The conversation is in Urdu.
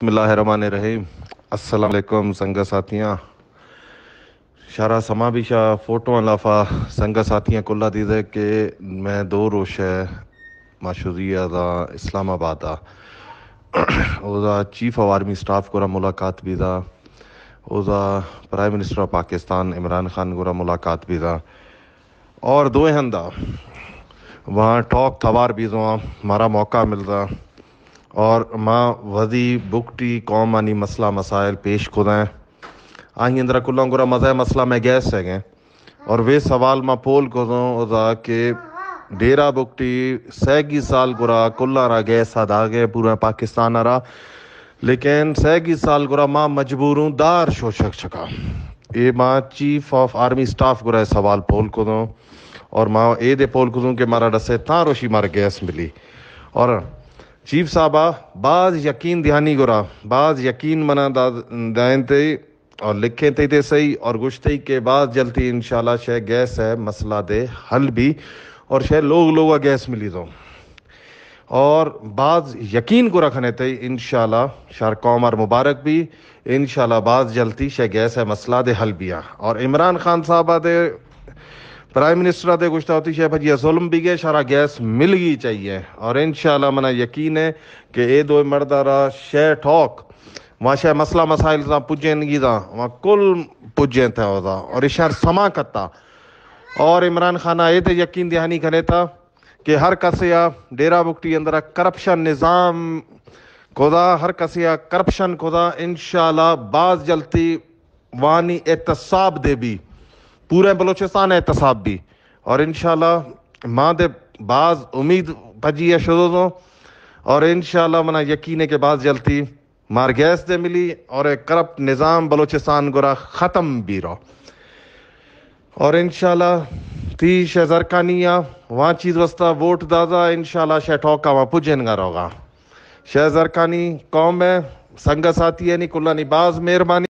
بسم اللہ الرحمن الرحیم۔ السلام علیکم سنگا ساتھیاں۔ شارہ سما بھی شاہ، فوٹو لافا سنگا ساتھیاں کلا دیدے کہ میں دو روش ہے ماشوریہ دا اسلام آباد دا او دا چیف آف آرمی سٹاف گورا ملاقات بھی دا۔ او دا prime minister of Pakistan Imran Khan گورا ملاقات بھی دا۔ اور دو ہندا وہاں ٹاک تھوار بھی دو ہمارا موقع ملتا اور ماں وزی، بکٹی قوم آنی مسئلہ، مسائل پیش کھدائیں آہی اندرہ کلوں گرہ مزہ مسئلہ میں گیس ہے گئے۔ اور وہ سوال ماں پول کو دوں او کہ ڈیرا بکٹی سیگی سال گرہ کلہ را گیس آدھا گئے، پورا پاکستان را۔ لیکن سیگی سال گرہ ماں مجبوروں دار شوشک چکا۔ اے ماں چیف آف آرمی سٹاف گرہ سوال پول کو دوں۔ اور ماں اے دے پول کو دوں کہ مارا ڈسے تاں روشی مارا گیس ملی۔ اور چیف صاحبہ، بعض یقین دہانی گرا، بعض یقین منا دائن تے اور لکھیں تے تے صحیح اور گشتے کے بعد جلتی انشاءاللہ شے گیس ہے، مسئلہ دے حل بھی اور شے لوگ لوگا گیس ملی دو۔ اور بعض یقین کو رکھنے تے انشاءاللہ شار قوم اور مبارک بھی انشاءاللہ بعض جلتی شے گیس ہے، مسئلہ دے حل بھی اور عمران خان صاحبہ دے پرائم منسٹر دے گشتہ ہوتی شے ظلم بھی گئے شارا گیس مل گئی چاہیے۔ اور انشاءاللہ منا یقین ہے کہ اے دو مردہ را شے ٹھوک، وہاں شے مسئلہ مسائل تا پجین گی دا وہاں کل پجین تھا ہوتا اور اشار سما کتا۔ اور عمران خانہ، اے تے یقین دہانی کرے تھا کہ ہر کسیا ڈیرا بکٹی اندر کرپشن نظام کھودا، ہر کسیا کرپشن کھودا۔ انشاءاللہ بعض جلتی وانی اعتصاب دے بھی۔ پورے بلوچستان احتساب بھی اور انشاءاللہ ماں دے بعض امید بجی ہے شروع اور انشاءاللہ منا یقین ہے کہ بعض جلتی مار گیس دے ملی اور ایک کرپٹ نظام بلوچستان گرا ختم بھی رو۔ اور انشاءاللہ تی شہ زرکانیا وہاں چیز وستا ووٹ دادا انشاءاللہ شہ ٹھوکا وہاں پجن گا روگا۔ شہ زرکانی قوم ہے سنگا ساتھی ہے نہیں کلانی باز مہربانی۔